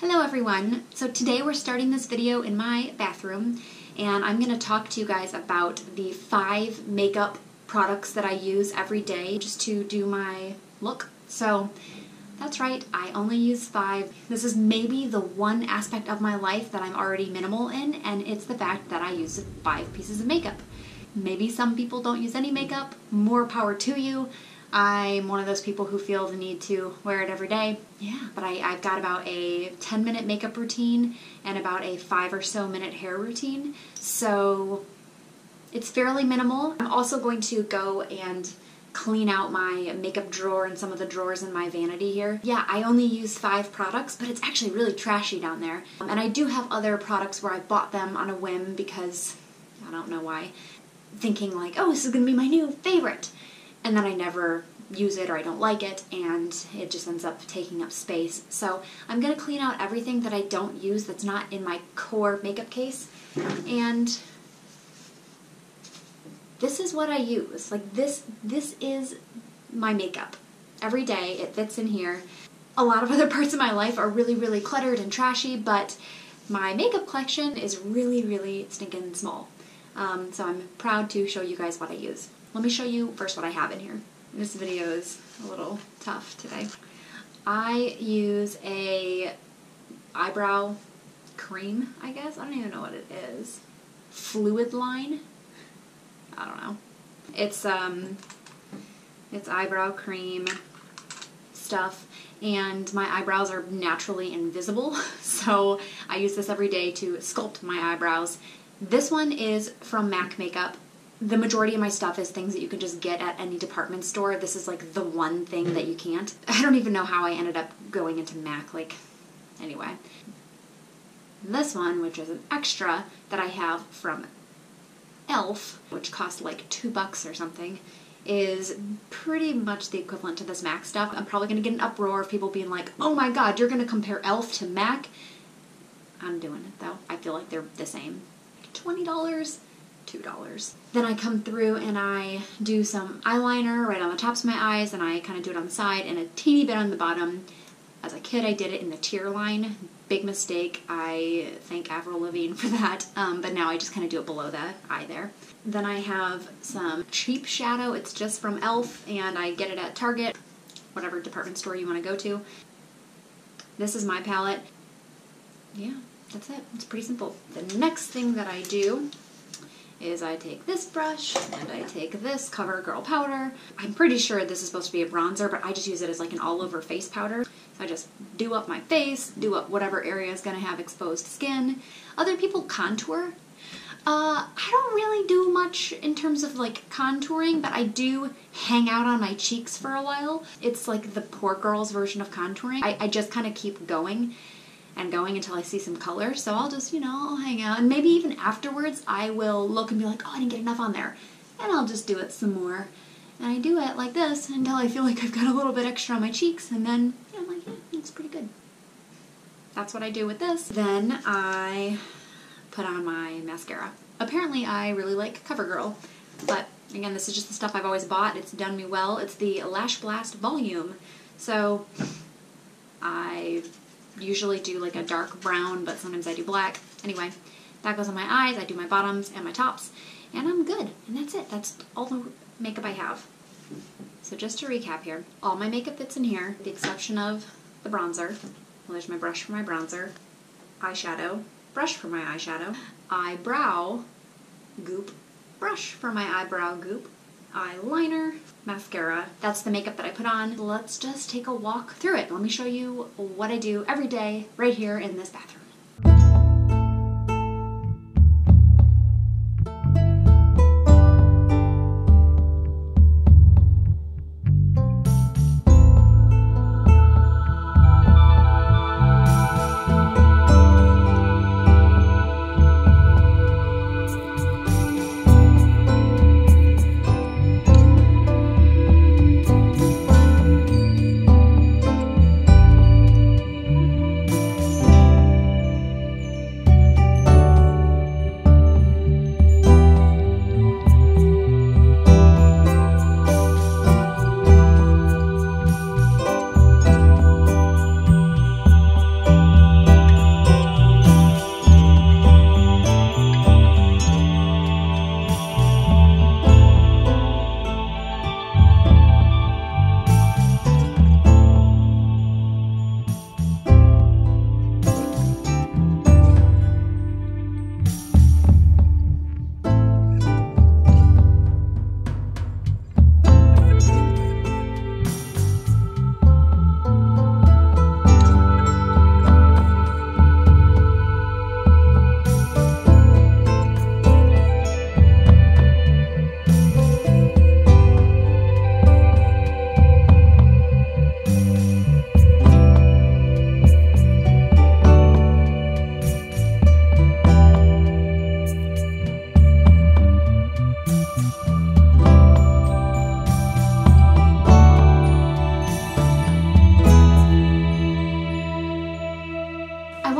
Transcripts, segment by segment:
Hello everyone. So today we're starting this video in my bathroom and I'm going to talk to you guys about the five makeup products that I use every day just to do my look. So that's right, I only use five. This is maybe the one aspect of my life that I'm already minimal in and it's the fact that I use five pieces of makeup. Maybe some people don't use any makeup, more power to you. I'm one of those people who feel the need to wear it every day. Yeah, but I, I've got about a 10 minute makeup routine and about a five or so minute hair routine. So it's fairly minimal. I'm also going to go and clean out my makeup drawer and some of the drawers in my vanity here. Yeah, I only use five products, but it's actually really trashy down there. Um, and I do have other products where I bought them on a whim because I don't know why, thinking like, oh, this is gonna be my new favorite and then I never use it or I don't like it and it just ends up taking up space. So I'm going to clean out everything that I don't use that's not in my core makeup case and this is what I use. Like this this is my makeup. Every day it fits in here. A lot of other parts of my life are really really cluttered and trashy, but my makeup collection is really really stinking small. Um, so I'm proud to show you guys what I use. Let me show you first what I have in here. This video is a little tough today. I use a eyebrow cream, I guess. I don't even know what it is. Fluid line. I don't know. It's um it's eyebrow cream stuff and my eyebrows are naturally invisible so I use this every day to sculpt my eyebrows. This one is from MAC Makeup the majority of my stuff is things that you can just get at any department store. This is like the one thing that you can't. I don't even know how I ended up going into MAC, like, anyway. This one, which is an extra that I have from e.l.f., which cost like two bucks or something, is pretty much the equivalent to this MAC stuff. I'm probably to get an uproar of people being like, oh my god, you're to compare e.l.f. to MAC. I'm doing it though. I feel like they're the same. $20? $2. Then I come through and I do some eyeliner right on the tops of my eyes and I kind of do it on the side and a teeny bit on the bottom. As a kid I did it in the tear line. Big mistake. I thank Avril Lavigne for that. Um, but now I just kind of do it below the eye there. Then I have some cheap shadow. It's just from e.l.f. and I get it at Target, whatever department store you want to go to. This is my palette. Yeah, that's it. It's pretty simple. The next thing that I do is I take this brush and I take this CoverGirl powder. I'm pretty sure this is supposed to be a bronzer, but I just use it as like an all-over face powder. So I just do up my face, do up whatever area is going to have exposed skin. Other people contour. Uh, I don't really do much in terms of like contouring, but I do hang out on my cheeks for a while. It's like the poor girl's version of contouring. I, I just kind of keep going and going until I see some color. So I'll just, you know, I'll hang out. And maybe even afterwards, I will look and be like, oh, I didn't get enough on there. And I'll just do it some more. And I do it like this until I feel like I've got a little bit extra on my cheeks. And then, you know, I'm like, yeah, looks pretty good. That's what I do with this. Then I put on my mascara. Apparently I really like CoverGirl, but again, this is just the stuff I've always bought. It's done me well. It's the Lash Blast Volume. So I usually do like a dark brown, but sometimes I do black. Anyway, that goes on my eyes, I do my bottoms and my tops, and I'm good. And that's it. That's all the makeup I have. So just to recap here, all my makeup fits in here, with the exception of the bronzer. Well, there's my brush for my bronzer, eyeshadow, brush for my eyeshadow, eyebrow goop, brush for my eyebrow goop, eyeliner, mascara. That's the makeup that I put on. Let's just take a walk through it. Let me show you what I do every day right here in this bathroom.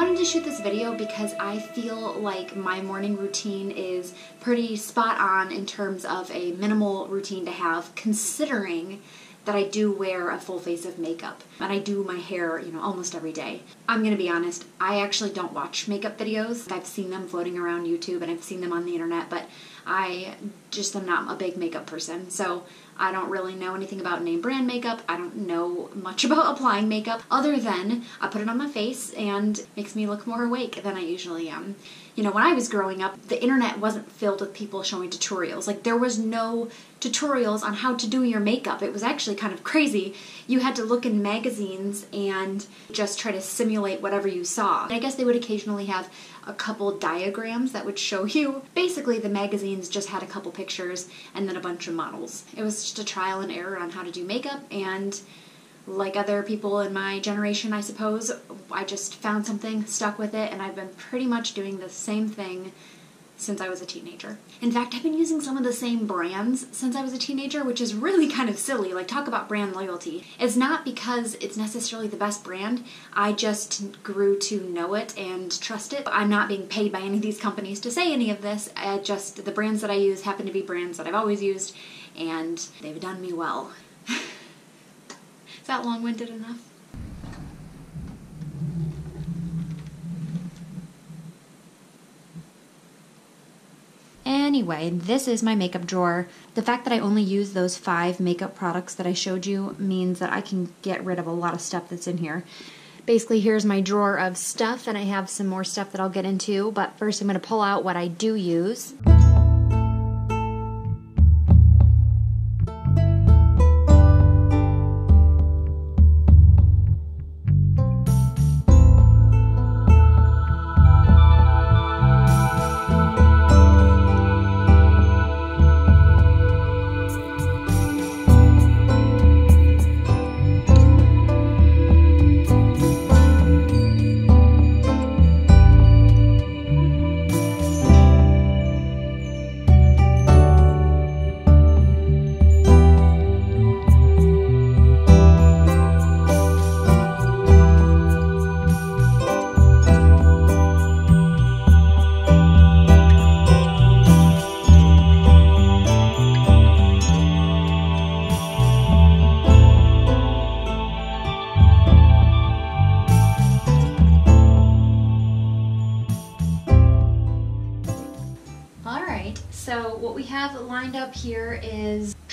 Wanted to shoot this video because I feel like my morning routine is pretty spot on in terms of a minimal routine to have considering that I do wear a full face of makeup and I do my hair, you know, almost every day. I'm gonna be honest, I actually don't watch makeup videos. I've seen them floating around YouTube and I've seen them on the internet, but I just am not a big makeup person. So I don't really know anything about name brand makeup. I don't know much about applying makeup other than I put it on my face and makes me look more awake than I usually am. You know, when I was growing up, the internet wasn't filled with people showing tutorials. Like there was no tutorials on how to do your makeup. It was actually kind of crazy. You had to look in magazines and just try to simulate whatever you saw. And I guess they would occasionally have a couple diagrams that would show you. Basically, the magazines just had a couple pictures and then a bunch of models. It was just a trial and error on how to do makeup, and like other people in my generation, I suppose, I just found something, stuck with it, and I've been pretty much doing the same thing since I was a teenager. In fact, I've been using some of the same brands since I was a teenager, which is really kind of silly. Like, talk about brand loyalty. It's not because it's necessarily the best brand, I just grew to know it and trust it. I'm not being paid by any of these companies to say any of this. I just, the brands that I use happen to be brands that I've always used, and they've done me well. is that long winded enough? Anyway, this is my makeup drawer. The fact that I only use those five makeup products that I showed you means that I can get rid of a lot of stuff that's in here. Basically, here's my drawer of stuff, and I have some more stuff that I'll get into, but first I'm going to pull out what I do use.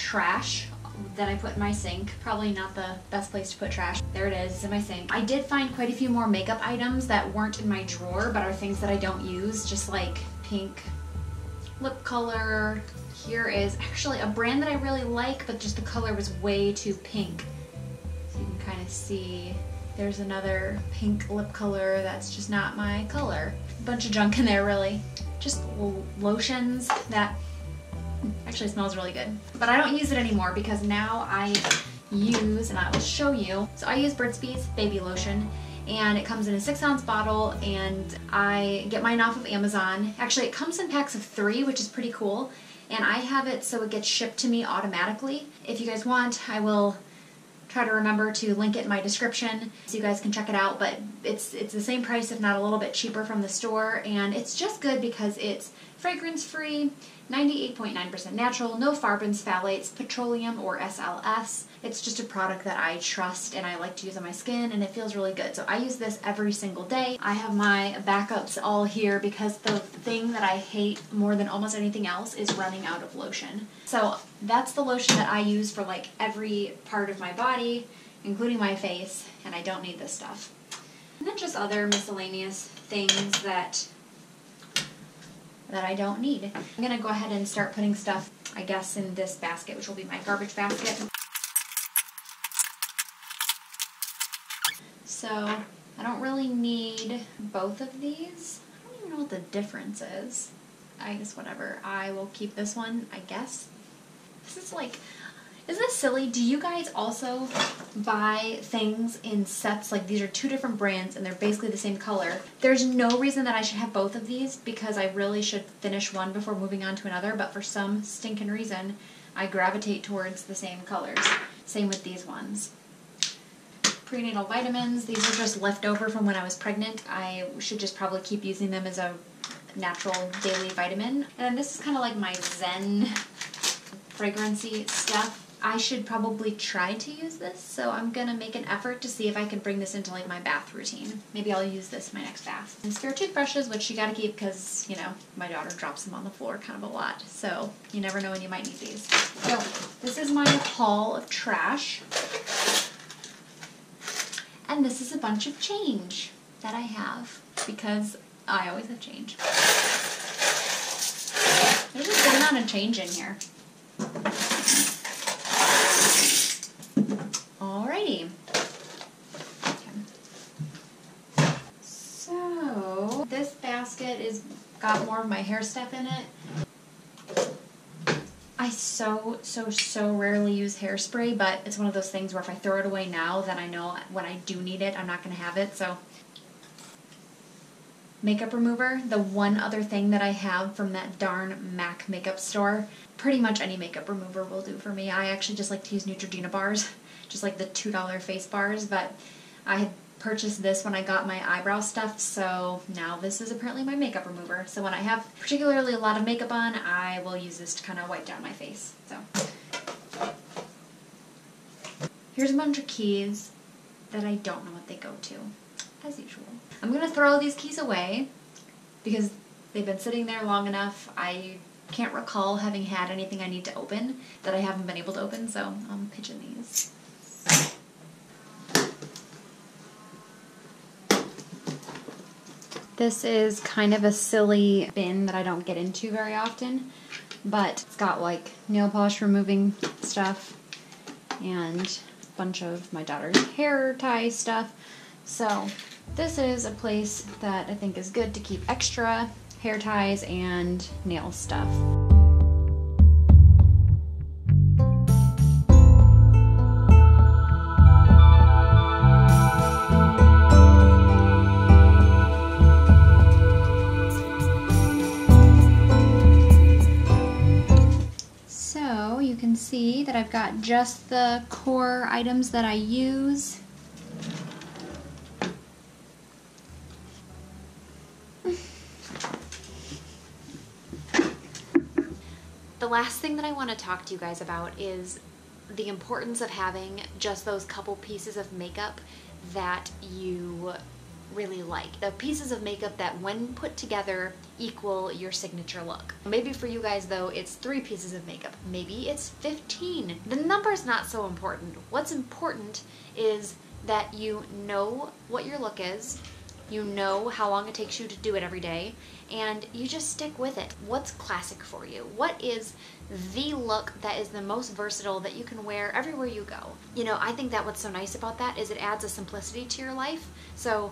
Trash that I put in my sink. Probably not the best place to put trash. There it is, it's in my sink. I did find quite a few more makeup items that weren't in my drawer, but are things that I don't use, just like pink lip color. Here is actually a brand that I really like, but just the color was way too pink. So you can kind of see there's another pink lip color that's just not my color. A bunch of junk in there, really just lotions that actually smells really good. But I don't use it anymore because now I use, and I will show you, so I use Burt's Bees baby lotion and it comes in a six ounce bottle and I get mine off of Amazon. Actually, it comes in packs of three, which is pretty cool. And I have it so it gets shipped to me automatically. If you guys want, I will try to remember to link it in my description so you guys can check it out. But it's it's the same price, if not a little bit cheaper from the store, and it's just good because it's fragrance free, 98.9% natural, no parabens, phthalates, petroleum, or SLS. It's just a product that I trust and I like to use on my skin and it feels really good. So I use this every single day. I have my backups all here because the thing that I hate more than almost anything else is running out of lotion. So that's the lotion that I use for like every part of my body, including my face, and I don't need this stuff. And then just other miscellaneous things that that I don't need. I'm gonna go ahead and start putting stuff, I guess, in this basket, which will be my garbage basket. So I don't really need both of these. I don't even know what the difference is. I guess whatever. I will keep this one, I guess. This is like isn't this silly? Do you guys also buy things in sets? Like these are two different brands and they're basically the same color. There's no reason that I should have both of these because I really should finish one before moving on to another, but for some stinking reason, I gravitate towards the same colors. Same with these ones. prenatal vitamins. These are just left over from when I was pregnant. I should just probably keep using them as a natural daily vitamin. And this is kind of like my Zen fragrancy stuff. I should probably try to use this, so I'm gonna make an effort to see if I can bring this into like my bath routine. Maybe I'll use this my next bath. And spare toothbrushes, which you gotta keep because, you know, my daughter drops them on the floor kind of a lot, so you never know when you might need these. So, this is my haul of trash. And this is a bunch of change that I have because I always have change. There's a good amount of change in here. Alrighty. So this basket is got more of my hair stuff in it. I so, so, so rarely use hairspray, but it's one of those things where if I throw it away now, then I know when I do need it, I'm not going to have it. So, makeup remover, the one other thing that I have from that darn MAC makeup store, pretty much any makeup remover will do for me. I actually just like to use Neutrogena bars, just like the $2 face bars, but I had purchased this when I got my eyebrow stuff, so now this is apparently my makeup remover. So when I have particularly a lot of makeup on, I will use this to kind of wipe down my face. So here's a bunch of keys that I don't know what they go to, as usual. I'm going to throw these keys away because they've been sitting there long enough. I can't recall having had anything I need to open that I haven't been able to open, so I'm pitching these. This is kind of a silly bin that I don't get into very often, but it's got like nail polish removing stuff and a bunch of my daughter's hair tie stuff. So this is a place that I think is good to keep extra hair ties and nail stuff. I've got just the core items that I use. the last thing that I want to talk to you guys about is the importance of having just those couple pieces of makeup that you really like. The pieces of makeup that when put together equal your signature look. Maybe for you guys though, it's three pieces of makeup. Maybe it's 15. The number is not so important. What's important is that you know what your look is, you know how long it takes you to do it every day, and you just stick with it. What's classic for you? What is the look that is the most versatile that you can wear everywhere you go? You know, I think that what's so nice about that is it adds a simplicity to your life. So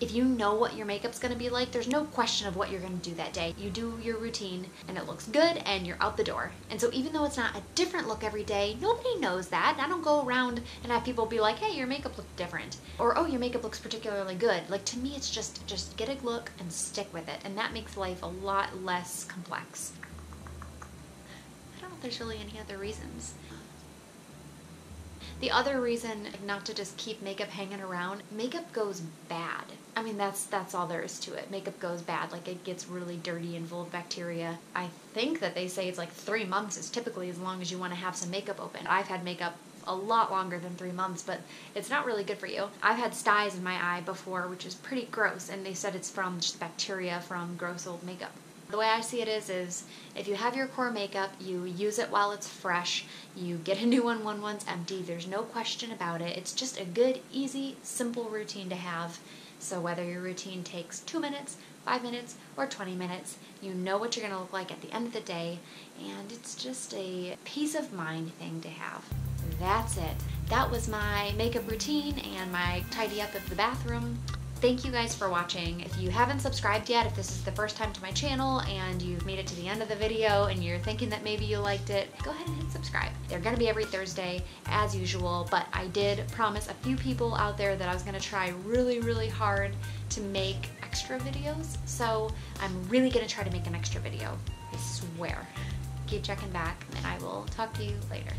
if you know what your makeup's gonna be like, there's no question of what you're gonna do that day. You do your routine and it looks good and you're out the door. And so even though it's not a different look every day, nobody knows that. I don't go around and have people be like, hey, your makeup looks different. Or, oh, your makeup looks particularly good. Like to me, it's just, just get a look and stick with it. And that makes life a lot less complex. I don't know if there's really any other reasons. The other reason not to just keep makeup hanging around, makeup goes bad. I mean, that's that's all there is to it. Makeup goes bad, like it gets really dirty and full of bacteria. I think that they say it's like three months is typically as long as you want to have some makeup open. I've had makeup a lot longer than three months, but it's not really good for you. I've had styes in my eye before, which is pretty gross, and they said it's from just bacteria from gross old makeup. The way I see it is, is if you have your core makeup, you use it while it's fresh, you get a new one when one's empty, there's no question about it. It's just a good, easy, simple routine to have. So whether your routine takes two minutes, five minutes, or 20 minutes, you know what you're gonna look like at the end of the day, and it's just a peace of mind thing to have. That's it. That was my makeup routine and my tidy up of the bathroom. Thank you guys for watching. If you haven't subscribed yet, if this is the first time to my channel and you've made it to the end of the video and you're thinking that maybe you liked it, go ahead and hit subscribe. They're gonna be every Thursday as usual, but I did promise a few people out there that I was gonna try really, really hard to make extra videos. So I'm really gonna try to make an extra video, I swear. Keep checking back and I will talk to you later.